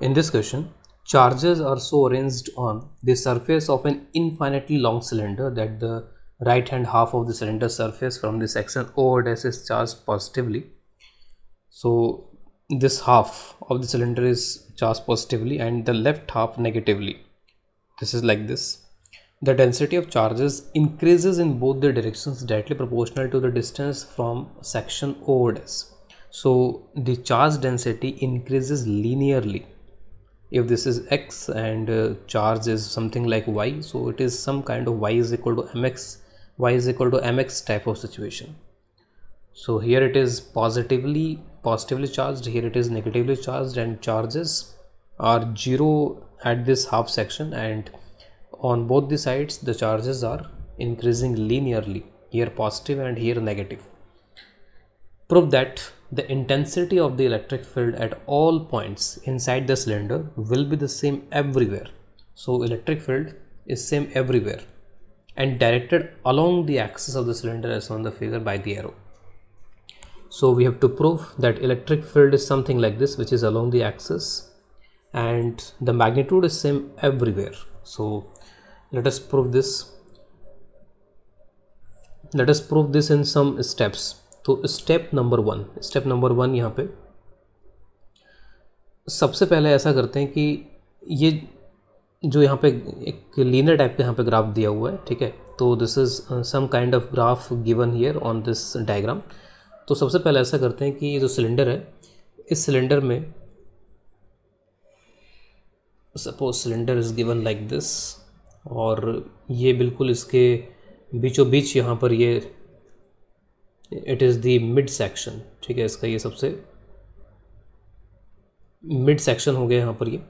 In this question, charges are so arranged on the surface of an infinitely long cylinder that the right hand half of the cylinder surface from the section O dash is charged positively. So this half of the cylinder is charged positively and the left half negatively. This is like this. The density of charges increases in both the directions directly proportional to the distance from section O dash. So the charge density increases linearly if this is x and uh, charge is something like y so it is some kind of y is equal to mx y is equal to mx type of situation. So here it is positively positively charged here it is negatively charged and charges are zero at this half section and on both the sides the charges are increasing linearly here positive and here negative. Prove that the intensity of the electric field at all points inside the cylinder will be the same everywhere. So electric field is same everywhere and directed along the axis of the cylinder as on the figure by the arrow. So we have to prove that electric field is something like this which is along the axis and the magnitude is same everywhere. So let us prove this. Let us prove this in some steps. तो step number one step number one यहाँ पे। सबसे पहले ऐसा करते हैं कि ये जो यहाँ पे एक लीनर टाइप का यहाँ पे ग्राफ दिया हुआ है, ठीक है? तो this is some kind of graph given here on this diagram तो सबसे पहले ऐसा करते हैं कि ये जो सिलेंडर है, इस सिलेंडर में suppose cylinder is given like this और ये बिल्कुल इसके बीचों बीच यहाँ पर ये it is the mid section, ठीक है, इसका ये सबसे मिड सेक्शन हो गया यहाँ पर ये।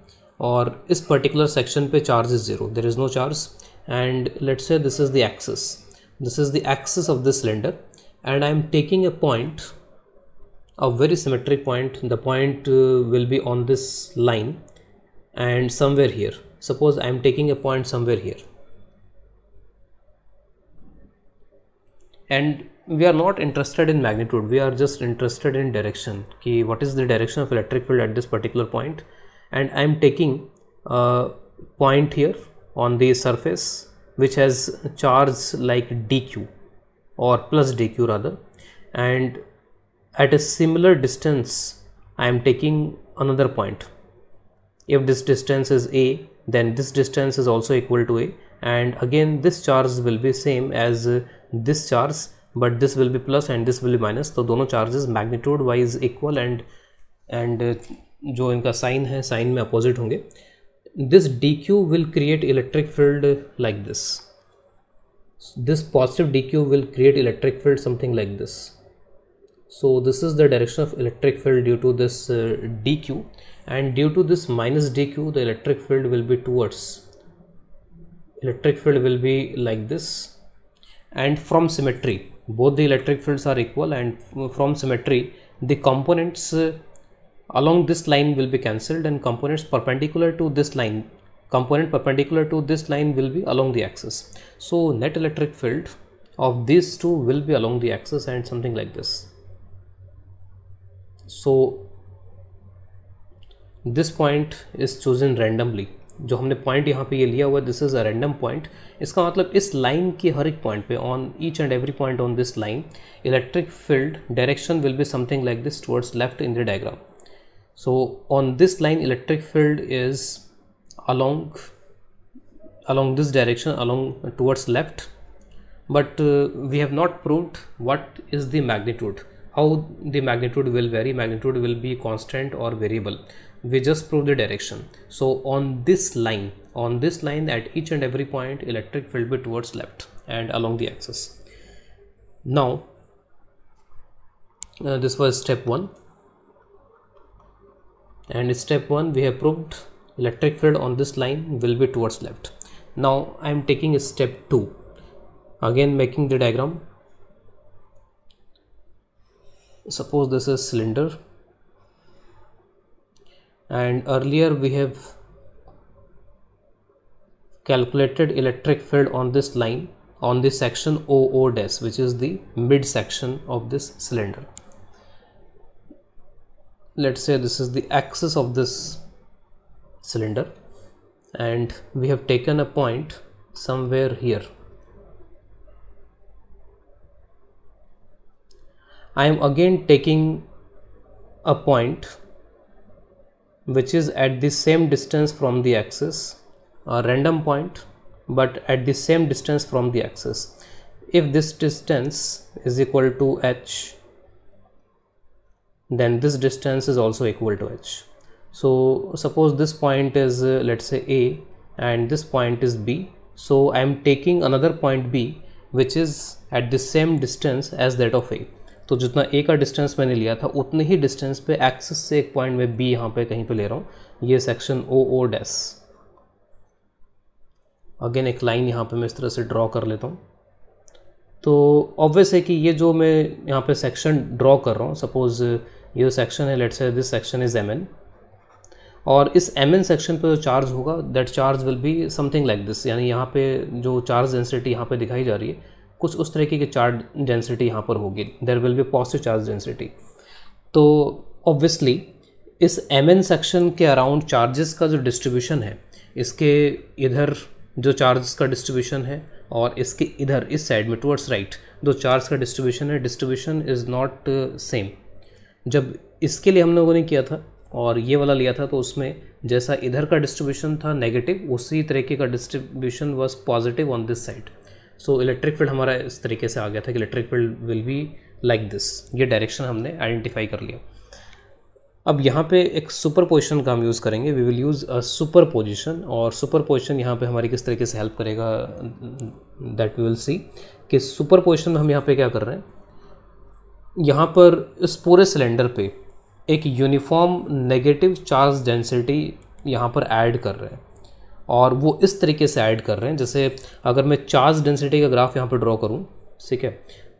और इस पर्टिकुलर सेक्शन पे charge is zero there is no charge and let's say this is the axis this is the axis of this cylinder and I am taking a point a very symmetric point the point will be on this line and somewhere here suppose I am taking a point somewhere here and we are not interested in magnitude. We are just interested in direction. Ki what is the direction of electric field at this particular point? And I am taking a point here on the surface which has charge like dq or plus dq rather. And at a similar distance I am taking another point. If this distance is a then this distance is also equal to a. And again this charge will be same as this charge but this will be plus and this will be minus तो दोनों charges magnitude wise equal and and जो इनका sign है sign में opposite होंगे this D Q will create electric field like this this positive D Q will create electric field something like this so this is the direction of electric field due to this uh, dq and due to this minus dq the electric field will be towards electric field will be like this and from symmetry both the electric fields are equal and from symmetry the components uh, along this line will be cancelled and components perpendicular to this line component perpendicular to this line will be along the axis. So net electric field of these two will be along the axis and something like this. So this point is chosen randomly जो हमने point यहाँ पे ये लिया हुआ है this is a random point इसका मतलब इस लाइन के हर एक पॉइंट पे on each and every point on this line electric field direction will be something like this towards left in the diagram so on this line electric field is along along this direction along towards left but we have not proved what is the magnitude how the magnitude will vary magnitude will be constant और variable we just prove the direction. So on this line on this line at each and every point electric field will be towards left and along the axis. Now uh, this was step 1 and step 1 we have proved electric field on this line will be towards left. Now I am taking a step 2 again making the diagram. Suppose this is cylinder and earlier we have calculated electric field on this line on this section OO dash which is the mid section of this cylinder. Let's say this is the axis of this cylinder and we have taken a point somewhere here. I am again taking a point which is at the same distance from the axis a random point but at the same distance from the axis. If this distance is equal to h then this distance is also equal to h. So suppose this point is uh, let's say a and this point is b. So i am taking another point b which is at the same distance as that of a तो जितना ए का distance मैंने लिया था, उतने ही distance पे axis से एक पॉइंट में बी यहाँ पे कहीं पे ले रहा हूँ। ये section O O dash again एक लाइन यहाँ पे मैं इस तरह से ड्रॉ कर लेता हूँ। तो ऑब्वियस है कि ये जो मैं यहाँ पे सेक्शन ड्रॉ कर रहा हूँ सपोज़ ये सेक्शन है let's say this section is M और इस एम एन सेक्शन पर जो चार्ज होगा that charge will be something like this यानी यहाँ पे जो चार्ज डेंसिटी यहाँ पे दिखाई जा रही है कुछ उस तरीके की चार्ज डेंसिटी यहाँ पर होगी। There will be positive charge density तो ऑब्वियसली इस एम एन सेक्शन के अराउंड चार्जेस का जो डिस्ट्रीब्यूशन है, इसके इधर जो चार्ज का डिस्ट्रीब्यूशन है और इसके इधर, इस साइड में टुवर्ड्स राइट जो चार्ज का डिस्ट्रीब्यूशन है। डिस्ट्रीब्यूशन इज़ नॉट सेम जब इसके लिए हम लोगों ने किया था और ये वाला लिया था तो उसमें जैसा इधर का डिस्ट्रीब्यूशन था नेगेटिव उसी तरीके का distribution was positive on this side so electric field हमारा इस तरीके से आ गया था कि electric field will be like this ये डायरेक्शन हमने आइडेंटिफाई कर लिया। अब यहाँ पे एक सुपर पोजिशन का हम यूज़ करेंगे। We will use a superposition और सुपर पोजिशन यहाँ पे हमारी किस तरीके से हेल्प करेगा दैट वी विल सी कि सुपर पोजिशन में हम यहाँ पे क्या कर रहे हैं? यहाँ पर इस पूरे सिलेंडर पे एक यूनिफॉर्म नेगेटिव चार्ज डेंसिटी यहाँ पर ऐड कर रहे हैं। और वो इस तरीके से ऐड कर रहे हैं, जैसे अगर मैं चार्ज डेंसिटी का ग्राफ यहाँ पर ड्रॉ करूँ, ठीक है?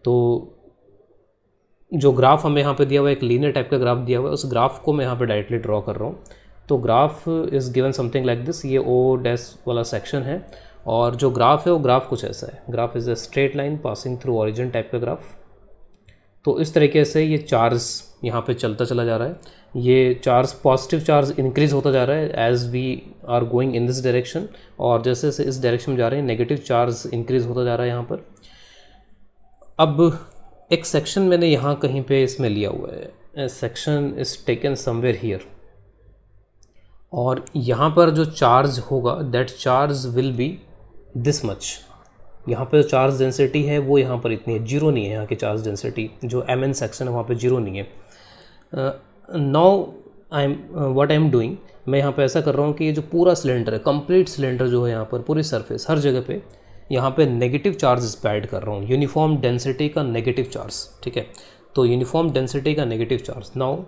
तो जो ग्राफ हमें यहाँ पे दिया हुआ है, एक लीनियर टाइप का ग्राफ दिया हुआ है, उस ग्राफ को मैं यहाँ पे डायरेक्टली ड्रॉ कर रहा हूँ। तो graph is given something like this ये ओ डैश वाला सेक्शन है, और जो ग्राफ है, वो ग्राफ कुछ ऐसा है। Graph is a straight line passing through origin type का ग्राफ। तो इस तरीके से ये चार्ज यहाँ पे चलता चला जा रहा है। ये चार्ज पॉजिटिव चार्ज इंक्रीज होता जा रहा है as we are going in this direction और जैसे जैसे इस डायरेक्शन में जा रहे हैं नेगेटिव चार्ज इंक्रीज होता जा रहा है यहाँ पर। अब एक सेक्शन मैंने यहाँ कहीं पे इसमें लिया हुआ है। Section is taken somewhere here और यहाँ पर जो चार्ज होगा that charge will be this much यहाँ पर चार्ज डेंसिटी है, वो यहाँ पर इतनी है ज़ीरो नहीं है यहाँ की चार्ज डेंसिटी जो एम एन सेक्शन है, वहाँ पर ज़ीरो नहीं है। Now I am what I am doing मैं यहाँ पे ऐसा कर रहा हूँ कि ये जो पूरा सिलेंडर है कंप्लीट सिलेंडर जो है यहाँ पर, पूरी सरफेस हर जगह पे यहाँ पे नेगेटिव चार्ज पे ऐड कर रहा हूँ। यूनिफॉर्म डेंसिटी का नेगेटिव चार्ज ठीक है? तो यूनिफॉर्म डेंसिटी का negative charge now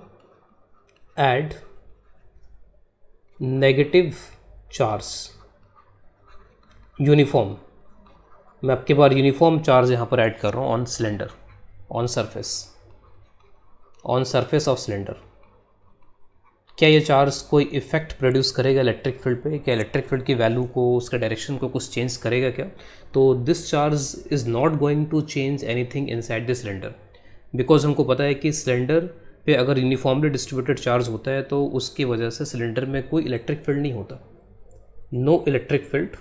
add negative charge uniform मैं आपके बार यूनिफॉर्म चार्ज यहाँ पर ऐड कर रहा हूँ on cylinder on surface on surface of cylinder क्या ये चार्ज कोई इफ़ेक्ट प्रोड्यूस करेगा इलेक्ट्रिक फ़ील्ड पे? क्या इलेक्ट्रिक फ़ील्ड की वैल्यू को, उसका डायरेक्शन को कुछ चेंज करेगा क्या? तो this charge is not going to change anything inside the cylinder because हमको पता है कि सिलेंडर पे अगर यूनिफॉर्मली डिस्ट्रीब्यूटेड चार्ज होता है तो उसकी वजह से सिलेंडर में कोई इलेक्ट्रिक फ़ील्ड नहीं होता. No electric field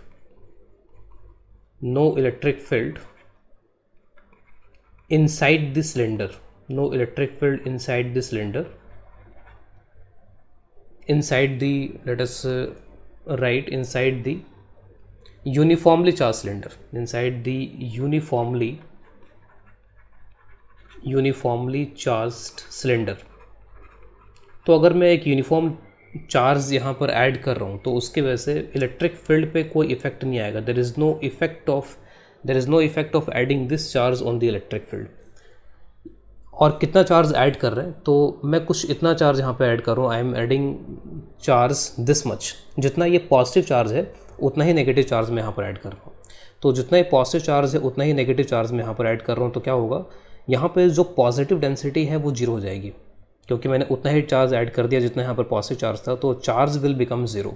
no electric field inside the cylinder no electric field inside the cylinder inside the let us uh, write inside the uniformly charged cylinder inside the uniformly uniformly charged cylinder तो अगर मैं एक uniform charge यहाँ पर add कर रहा हूँ तो उसके वजह से इलेक्ट्रिक फ़ील्ड पे कोई इफ़ेक्ट नहीं आएगा। There is no effect of there is no effect of adding this charge on the electric field और कितना चार्ज ऐड कर रहे हैं तो मैं कुछ इतना चार्ज यहाँ पे ऐड कर रहा हूँ। I am adding charge this much जितना ये पॉजिटिव चार्ज है, उतना ही नेगेटिव चार्ज मैं यहाँ पर ऐड कर रहा हूँ। तो जितना ही पॉजिटिव चार्ज है, उतना ही नेगेटिव चार्ज मैं यहाँ पर ऐड कर रहा हूँ तो क्या होगा? यहाँ पर जो पॉजिटिव डेंसिटी है, वो ज़ीरो हो जाएगी। क्योंकि मैंने उतना ही चार्ज ऐड कर दिया जितना यहाँ पर पॉजिटिव चार्ज था तो चार्ज विल बिकम ज़ीरो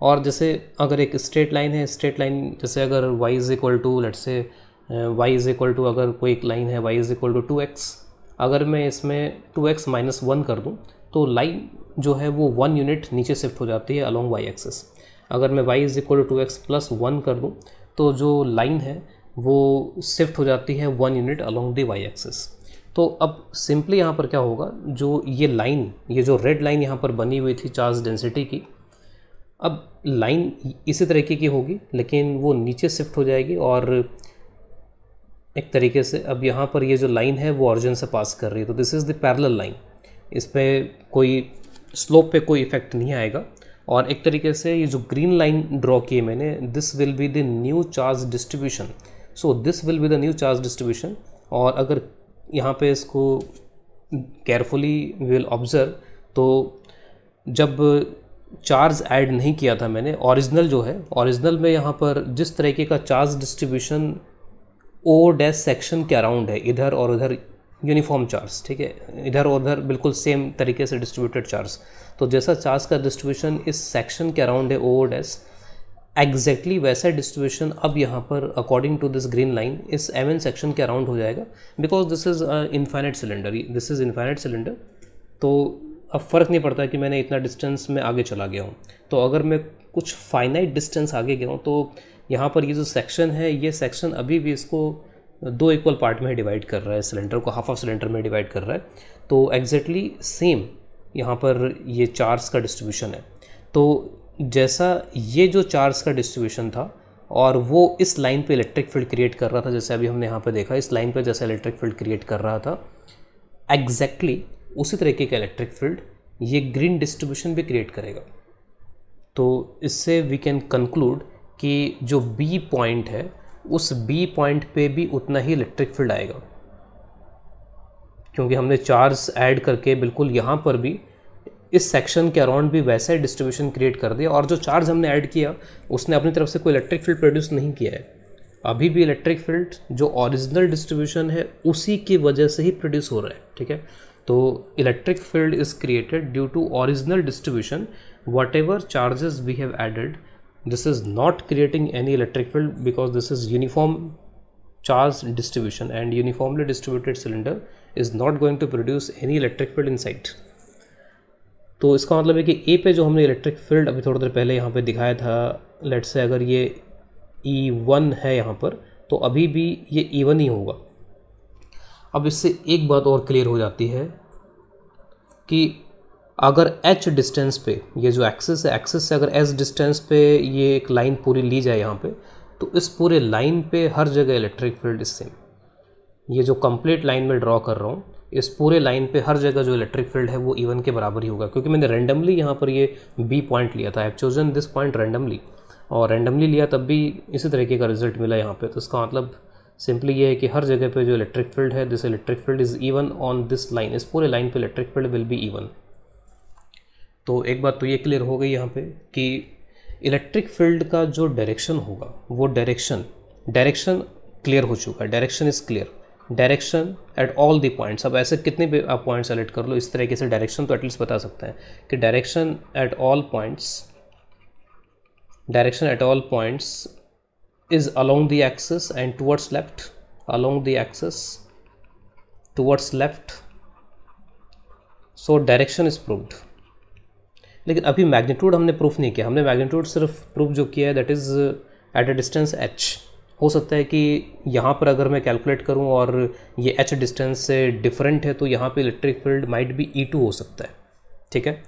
और जैसे अगर एक स्ट्रेट लाइन है स्ट्रेट लाइन जैसे अगर Y is equal to let say Y is equal to अगर कोई एक लाइन है Y is equal to two X अगर मैं इसमें टू एक्स माइनस वन कर दूँ तो लाइन जो है वो वन यूनिट नीचे शिफ्ट हो जाती है अलॉन्ग वाई एक्सेस अगर मैं Y is equal to X plus one कर दूँ तो जो लाइन है वो शिफ्ट हो जाती है one unit along the Y axis तो अब सिंपली यहाँ पर क्या होगा? जो ये लाइन ये जो रेड लाइन यहाँ पर बनी हुई थी चार्ज डेंसिटी की, अब लाइन इसी तरीके की होगी, लेकिन वो नीचे शिफ्ट हो जाएगी और एक तरीके से अब यहाँ पर ये जो लाइन है वो ऑरिजिन से पास कर रही है। तो this is the parallel line इस पर कोई स्लोप पे कोई इफ़ेक्ट नहीं आएगा। और एक तरीके से ये जो ग्रीन लाइन ड्रॉ की है मैंने this will be the new charge distribution so this will be the new charge distribution और अगर यहाँ पे इसको केयरफुली विल ऑब्ज़र्व तो जब चार्ज ऐड नहीं किया था मैंने ओरिजिनल जो है ओरिजिनल में यहाँ पर जिस तरीके का charge distribution O dash section के अराउंड है, इधर और उधर यूनिफॉर्म चार्ज ठीक है? इधर और उधर बिल्कुल सेम तरीके से डिस्ट्रीब्यूटेड चार्ज तो जैसा चार्ज का डिस्ट्रीब्यूशन इस सेक्शन के अराउंड है ओ डैश एग्जैक्टली वैसा डिस्ट्रीब्यूशन अब यहाँ पर according to this green line इस एम एन सेक्शन के अराउंड हो जाएगा। Because this is infinite cylinder this is infinite cylinder तो अब फ़र्क नहीं पड़ता कि मैंने इतना डिस्टेंस में आगे चला गया हूँ। तो अगर मैं कुछ फाइनाइट डिस्टेंस आगे गया हूँ तो यहाँ पर ये जो सेक्शन है, ये सेक्शन अभी भी इसको दो इक्वल पार्ट में डिवाइड कर रहा है सिलेंडर को हाफ़ ऑफ़ सिलेंडर में डिवाइड कर रहा है। तो एग्जैक्टली सेम यहाँ पर ये चार्ज का डिस्ट्रीब्यूशन है। तो जैसा ये जो चार्ज का डिस्ट्रीब्यूशन था और वो इस लाइन पे इलेक्ट्रिक फ़ील्ड क्रिएट कर रहा था, जैसे अभी हमने यहाँ पे देखा, इस लाइन पे जैसे इलेक्ट्रिक फ़ील्ड क्रिएट कर रहा था एग्जैक्टली exactly उसी तरीके का इलेक्ट्रिक फ़ील्ड ये ग्रीन डिस्ट्रीब्यूशन भी क्रिएट करेगा। तो इससे वी कैन कंक्लूड कि जो बी पॉइंट है, उस बी पॉइंट पे भी उतना ही इलेक्ट्रिक फ़ील्ड आएगा। क्योंकि हमने चार्ज ऐड करके बिल्कुल यहाँ पर भी इस सेक्शन के अराउंड भी वैसा ही डिस्ट्रीब्यूशन क्रिएट कर दिया। और जो चार्ज हमने ऐड किया, उसने अपनी तरफ़ से कोई इलेक्ट्रिक फ़ील्ड प्रोड्यूस नहीं किया है। अभी भी इलेक्ट्रिक फ़ील्ड जो ओरिजिनल डिस्ट्रीब्यूशन है, उसी की वजह से ही प्रोड्यूस हो रहा है, ठीक है? तो electric field is created due to original distribution whatever charges we have added this is not creating any electric field because this is uniform charge distribution and uniformly distributed cylinder is not going to produce any electric field inside तो इसका मतलब है कि ए पे जो हमने electric field अभी थोड़ी देर पहले यहाँ पे दिखाया था लेट से अगर ये ई e वन है यहाँ पर तो अभी भी ये ई e वन ही होगा। अब इससे एक बात और क्लियर हो जाती है कि अगर h डिस्टेंस पे, ये जो एक्सेस है एक्सेस से अगर s डिस्टेंस पे ये एक लाइन पूरी ली जाए यहाँ पे तो इस पूरे लाइन पे हर जगह इलेक्ट्रिक फ़ील्ड इस सेम ये जो कंप्लीट लाइन में ड्रॉ कर रहा हूँ इस पूरे लाइन पे हर जगह जो इलेक्ट्रिक फ़ील्ड है वो इवन के बराबर ही होगा, क्योंकि मैंने रेंडमली यहाँ पर ये बी पॉइंट लिया था। I chosen this point randomly और रेंडमली लिया तब भी इसी तरीके का रिज़ल्ट मिला यहाँ पे। तो इसका मतलब सिंपली ये है कि हर जगह पे जो इलेक्ट्रिक फ़ील्ड है this electric field is even on this line इस पूरे लाइन पे electric field will be even तो एक बात तो ये क्लियर हो गई यहाँ पे कि इलेक्ट्रिक फ़ील्ड का जो डायरेक्शन होगा, वो डायरेक्शन डायरेक्शन क्लियर हो चुका है। Direction is clear direction at all the points अब ऐसे कितने भी आप पॉइंट सेलेक्ट कर लो, इस तरीके से डायरेक्शन तो एटलीस्ट बता सकते हैं कि direction at all points direction at all points is along the axis and towards left along the axis towards left so direction is proved लेकिन अभी मैग्नीट्यूड हमने प्रूफ नहीं किया। हमने मैग्नीट्यूड सिर्फ़ प्रूफ जो किया है that is at a distance H हो सकता है कि यहाँ पर अगर मैं कैलकुलेट करूँ और ये एच डिस्टेंस से डिफरेंट है तो यहाँ पे इलेक्ट्रिक फ़ील्ड माइट भी ई टू हो सकता है, ठीक है?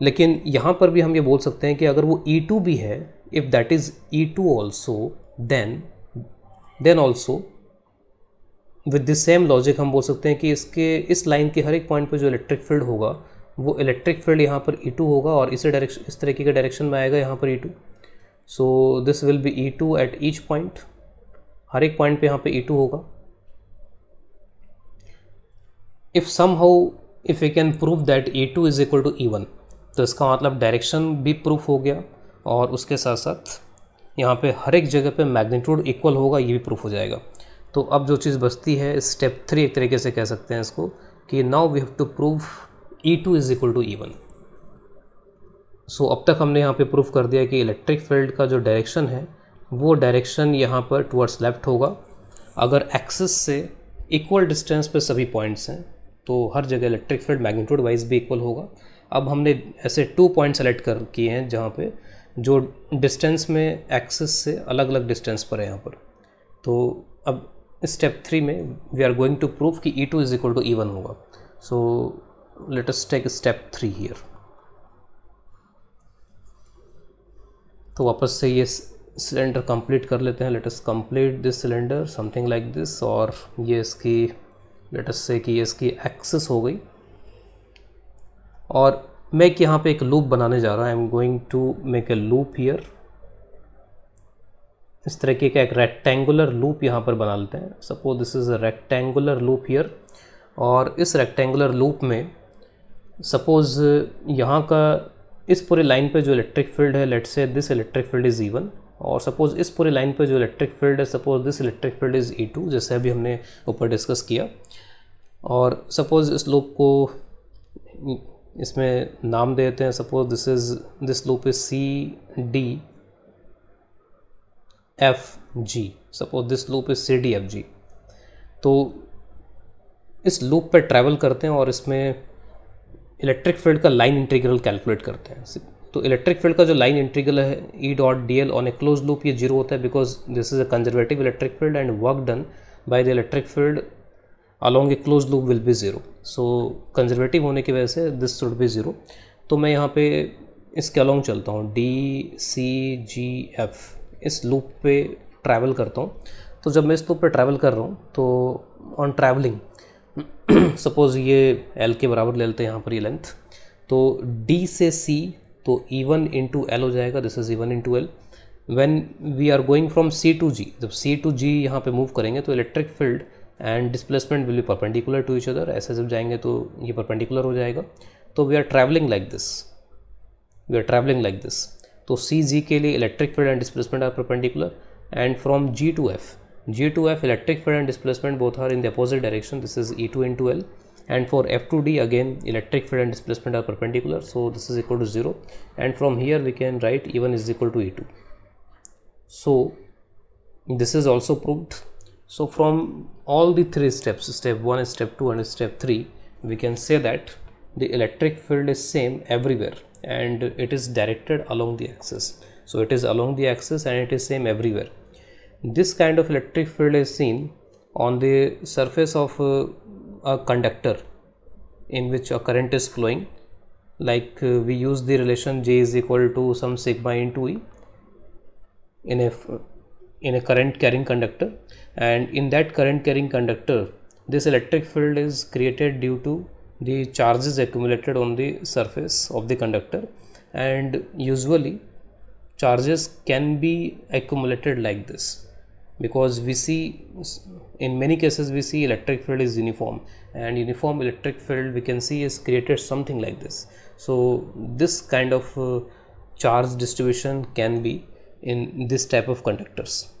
लेकिन यहाँ पर भी हम ये बोल सकते हैं कि अगर वो ई टू भी है if that is E two also then then also with this same logic हम बोल सकते हैं कि इसके, इस लाइन के हर एक पॉइंट पर जो इलेक्ट्रिक फ़ील्ड होगा, वो इलेक्ट्रिक फ़ील्ड यहाँ पर ई e टू होगा और इसी डायरेक्शन इस तरीके के डायरेक्शन में आएगा यहाँ पर E two so this will be E two at each point हर एक पॉइंट पे यहाँ पे ई e टू होगा। If somehow if you can prove that E two is equal to E one तो इसका मतलब डायरेक्शन भी प्रूफ हो गया और उसके साथ साथ यहाँ पे हर एक जगह पे मैग्नीट्यूड इक्वल होगा, ये भी प्रूफ हो जाएगा। तो अब जो चीज़ बचती है स्टेप थ्री एक तरीके से कह सकते हैं इसको कि now we have to prove E two is equal to E one so अब तक हमने यहाँ पे प्रूफ कर दिया कि इलेक्ट्रिक फ़ील्ड का जो डायरेक्शन है वो डायरेक्शन यहाँ पर टुवर्ड्स लेफ़्ट होगा। अगर एक्सिस से इक्वल डिस्टेंस पे सभी पॉइंट्स हैं तो हर जगह इलेक्ट्रिक फ़ील्ड मैग्नीट्यूड वाइज भी इक्वल होगा। अब हमने ऐसे टू पॉइंट सेलेक्ट कर किए हैं जहाँ पे जो डिस्टेंस में एक्सिस से अलग अलग डिस्टेंस पर है यहाँ पर। तो अब स्टेप थ्री में we are going to prove कि E two is equal to E one होगा। So let us take step three here तो वापस से ये सिलेंडर कंप्लीट कर लेते हैं let us complete this cylinder something like this और ये इसकी लेटस से कि ये इसकी एक्सेस हो गई। और मैं एक यहाँ पे एक लूप बनाने जा रहा हूँ I am going to make a loop here इस तरीके का एक रेक्टेंगुलर लूप यहाँ पर बना लेते हैं। Suppose this is a rectangular loop here और इस रेक्टेंगुलर लूप में सपोज़ यहाँ का इस पूरे लाइन पे जो इलेक्ट्रिक फ़ील्ड है let say this electric field is even और सपोज़ इस पूरे लाइन पे जो इलेक्ट्रिक फ़ील्ड है suppose this electric field is E two जैसे अभी हमने ऊपर डिस्कस किया। और सपोज़ इस लूप को इसमें नाम देते हैं। Suppose this is this loop is C D F G suppose this loop is C D F G तो इस लूप पर ट्रैवल करते हैं और इसमें इलेक्ट्रिक फ़ील्ड का लाइन इंटीग्रल कैलकुलेट करते हैं। तो इलेक्ट्रिक फ़ील्ड का जो लाइन इंटीग्रल है E dot D L on a close loop ये ज़ीरो होता है because this is a conservative electric field and work done by the electric field along a close loop will be zero so conservative होने की वजह से this should be zero तो मैं यहाँ पे इसके अलॉन्ग चलता हूँ डी सी जी एफ़ इस लूप पे ट्रैवल करता हूँ। तो जब मैं इस लूप पे ट्रैवल कर रहा हूँ तो ऑन ट्रैवलिंग सपोज़ ये एल के बराबर ले लेते हैं यहाँ पर ये लेंथ तो डी से सी तो ई वन इंटू एल हो जाएगा this is E one into L when we are going from C to G जब सी टू जी यहाँ पे मूव करेंगे तो electric field and displacement will be perpendicular to each other ऐसे जब जाएँगे तो ये परपेंडिकुलर हो जाएगा। तो we are travelling like this we are travelling like this तो सी जी के लिए electric field and displacement are perpendicular and from G to F G2F electric field and displacement both are in the opposite direction. This is E2 into L. And for F2D again electric field and displacement are perpendicular. So this is equal to 0. And from here we can write E1 is equal to E2. So this is also proved. So from all the three steps, step 1, step 2 and step 3, we can say that the electric field is same everywhere and it is directed along the axis. So it is along the axis and it is same everywhere this kind of electric field is seen on the surface of uh, a conductor in which a current is flowing. Like uh, we use the relation J is equal to some sigma into E in a in a current carrying conductor. And in that current carrying conductor this electric field is created due to the charges accumulated on the surface of the conductor. And usually charges can be accumulated like this because we see in many cases we see electric field is uniform. And uniform electric field we can see is created something like this. So this kind of uh, charge distribution can be in this type of conductors